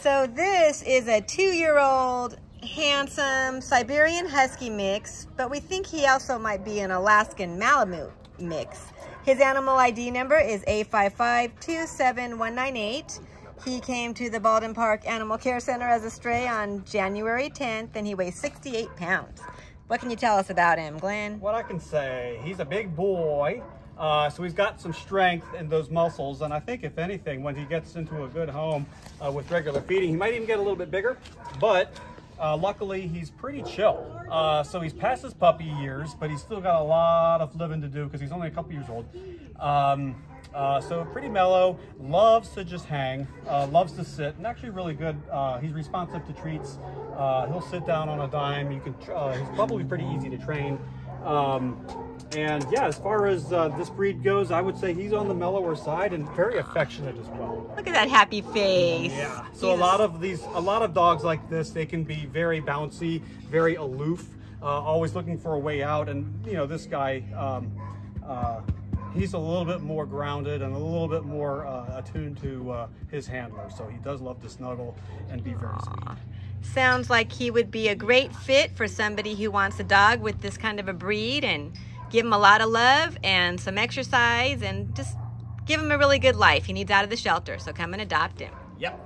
So this is a two-year-old handsome Siberian Husky mix, but we think he also might be an Alaskan Malamute mix. His animal ID number is A5527198. He came to the Baldwin Park Animal Care Center as a stray on January 10th, and he weighs 68 pounds. What can you tell us about him, Glenn? What I can say, he's a big boy. Uh, so he's got some strength in those muscles, and I think if anything, when he gets into a good home uh, with regular feeding, he might even get a little bit bigger, but uh, luckily he's pretty chill. Uh, so he's past his puppy years, but he's still got a lot of living to do because he's only a couple years old. Um, uh, so pretty mellow, loves to just hang, uh, loves to sit, and actually really good. He's responsive to treats. He'll sit down on a dime. You can. He's probably pretty easy to train. Um, and yeah, as far as uh, this breed goes, I would say he's on the mellower side and very affectionate as well. Look at that happy face. Yeah. So he's a lot of these, a lot of dogs like this, they can be very bouncy, very aloof, uh, always looking for a way out. And you know, this guy, um, uh, he's a little bit more grounded and a little bit more uh, attuned to uh, his handler. So he does love to snuggle and be very Aww. sweet. Sounds like he would be a great fit for somebody who wants a dog with this kind of a breed and give him a lot of love and some exercise and just give him a really good life. He needs out of the shelter, so come and adopt him. Yep.